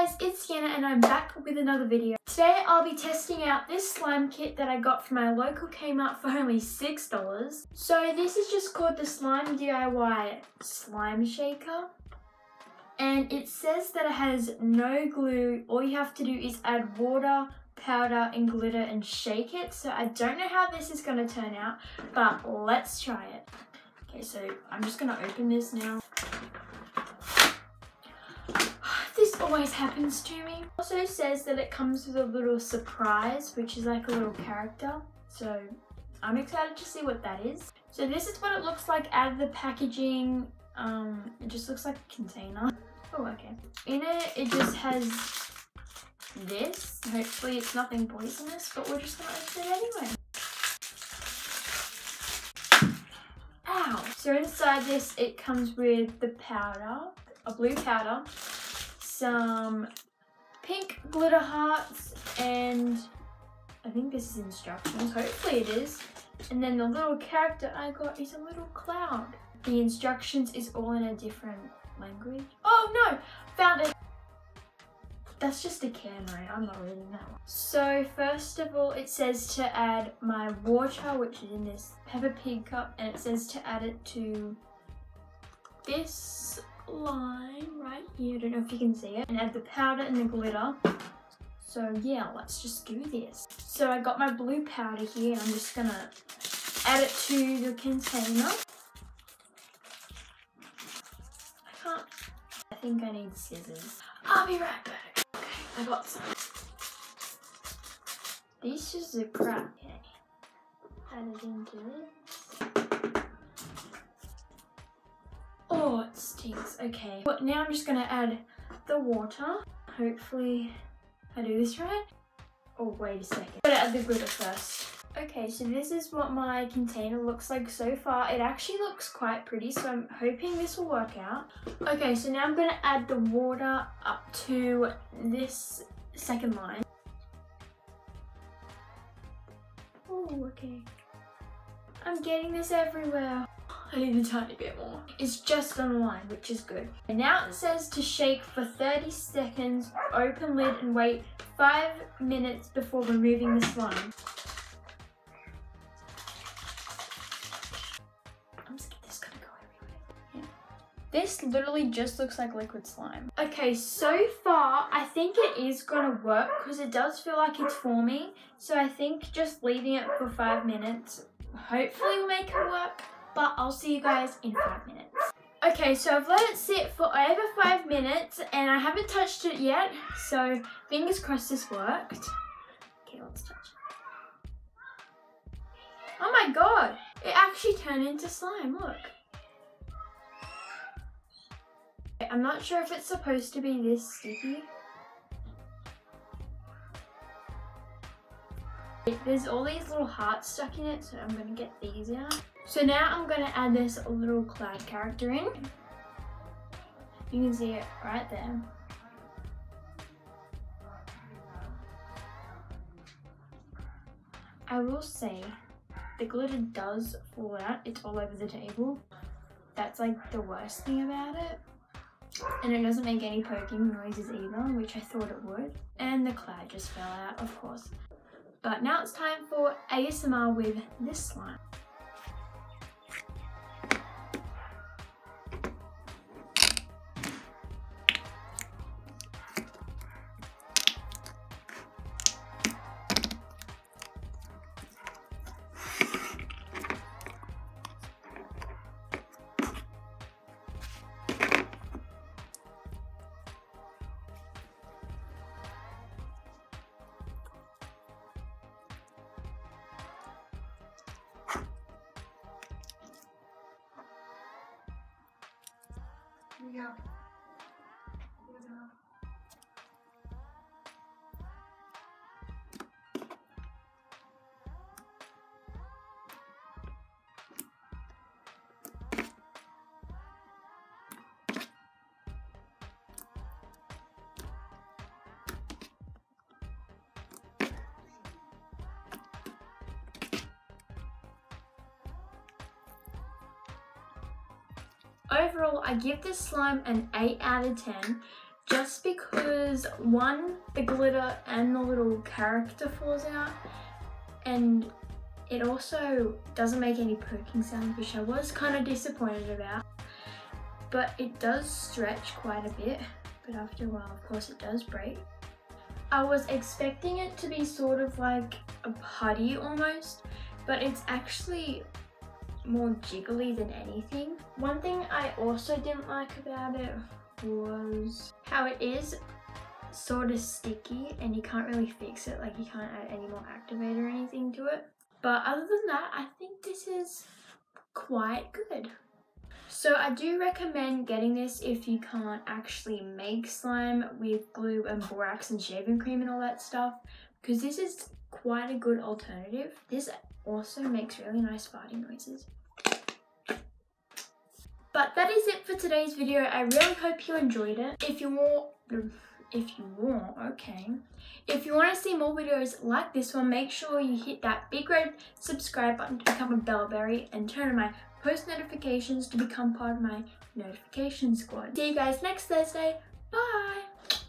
guys, it's Sienna and I'm back with another video. Today I'll be testing out this slime kit that I got from my local Kmart for only $6. So this is just called the Slime DIY Slime Shaker. And it says that it has no glue. All you have to do is add water, powder and glitter and shake it. So I don't know how this is going to turn out, but let's try it. Okay, so I'm just going to open this now. Always happens to me. Also says that it comes with a little surprise, which is like a little character. So I'm excited to see what that is. So this is what it looks like out of the packaging. Um, it just looks like a container. Oh, okay. In it, it just has this. Hopefully it's nothing poisonous, but we're just gonna open it anyway. Ow! So inside this, it comes with the powder, a blue powder, some pink glitter hearts and I think this is instructions. Hopefully it is. And then the little character I got is a little cloud. The instructions is all in a different language. Oh no! Found it! That's just a camera. I'm not reading that one. So first of all, it says to add my water, which is in this Peppa Pig cup, and it says to add it to this line right here. I don't know if you can see it. And add the powder and the glitter. So yeah, let's just do this. So I got my blue powder here I'm just gonna add it to the container. I can't, I think I need scissors. I'll be right back. Okay, I got some. These scissors are crap. Okay, add it into this. Stinks. Okay. But now I'm just gonna add the water. Hopefully I do this right. Oh, wait a second. Gotta add the glitter first. Okay, so this is what my container looks like so far. It actually looks quite pretty, so I'm hoping this will work out. Okay, so now I'm gonna add the water up to this second line. Oh, okay. I'm getting this everywhere. I need a tiny bit more. It's just on line, which is good. And now it says to shake for 30 seconds, open lid and wait 5 minutes before removing the slime. I'm scared this is gonna go everywhere. Yeah. This literally just looks like liquid slime. Okay, so far I think it is gonna work because it does feel like it's forming. So I think just leaving it for 5 minutes hopefully will make it work but I'll see you guys in five minutes. Okay, so I've let it sit for over five minutes and I haven't touched it yet, so fingers crossed this worked. Okay, let's touch it. Oh my god, it actually turned into slime, look. I'm not sure if it's supposed to be this sticky. There's all these little hearts stuck in it, so I'm gonna get these out. So now I'm gonna add this little cloud character in. You can see it right there. I will say, the glitter does fall out. It's all over the table. That's like the worst thing about it. And it doesn't make any poking noises either, which I thought it would. And the cloud just fell out, of course. But now it's time for ASMR with this slime. Yeah. Overall, I give this slime an 8 out of 10 just because one, the glitter and the little character falls out and it also doesn't make any poking sound which I was kind of disappointed about but it does stretch quite a bit but after a while of course it does break. I was expecting it to be sort of like a putty almost but it's actually more jiggly than anything. One thing I also didn't like about it was how it is sort of sticky and you can't really fix it like you can't add any more activator or anything to it but other than that I think this is quite good so I do recommend getting this if you can't actually make slime with glue and borax and shaving cream and all that stuff because this is quite a good alternative this also makes really nice farting noises but that is it for today's video. I really hope you enjoyed it. If you want, if you want, okay. If you want to see more videos like this one, make sure you hit that big red subscribe button to become a Bellberry and turn on my post notifications to become part of my notification squad. See you guys next Thursday. Bye!